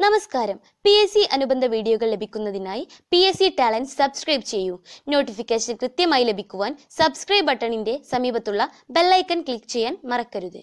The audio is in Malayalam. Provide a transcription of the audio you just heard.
നമസ്കാരം. പി എസ് സി അനുബന്ധ വീഡിയോകൾ ലഭിക്കുന്നതിനായി P S C talent subscribe ചെയ്യൂ. നോട്ടിഫിക്കേഷൻ കൃത്യമായി ലഭിക്കുവാൻ സബ്സ്ക്രൈബ് ബട്ടണിന്റെ സമീപത്തുള്ള ബെല്ലൈക്കൺ ക്ലിക്ക് ചെയ്യാൻ മറക്കരുത്.